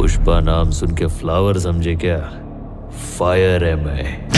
पुष्पा नाम सुन के फ्लावर समझे क्या? फायर है मैं।